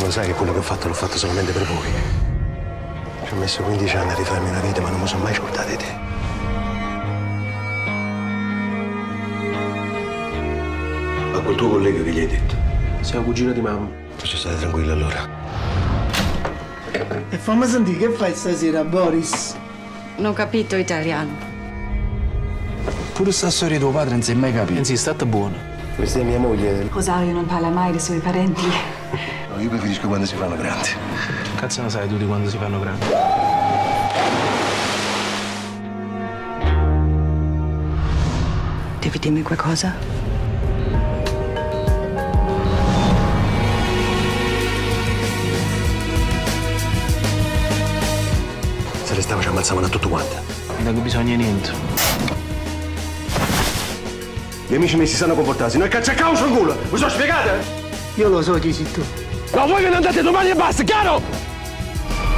tu lo sai che quello che ho fatto l'ho fatto solamente per voi. Ci ho messo 15 anni a rifarmi la vita, ma non mi sono mai scordato di te. A quel tuo collega che gli hai detto? Sei la cugina di mamma. Ci state tranquillo allora. E fammi sentire che fai stasera, Boris? Non ho capito italiano. Pure sta storia di tuo padre non si è mai capito. Anzi, state buono. Questa è mia moglie. Rosario non parla mai dei suoi parenti. No, io preferisco quando si fanno grandi. Cazzo ne sai tu di quando si fanno grandi? Devi dirmi qualcosa? Se restava ci ammazzavano a tutto quanto. Non hai bisogno di niente. Gli amici miei si sanno comportare, noi caccia causa in culo. Vi sono spiegate? Io lo so chi sei tu. Ma voi ve ne andate domani e basta, chiaro?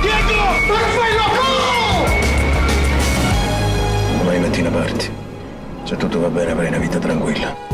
Diego! Ma che fai loco? Domani mattina parti. Se tutto va bene avrai una vita tranquilla.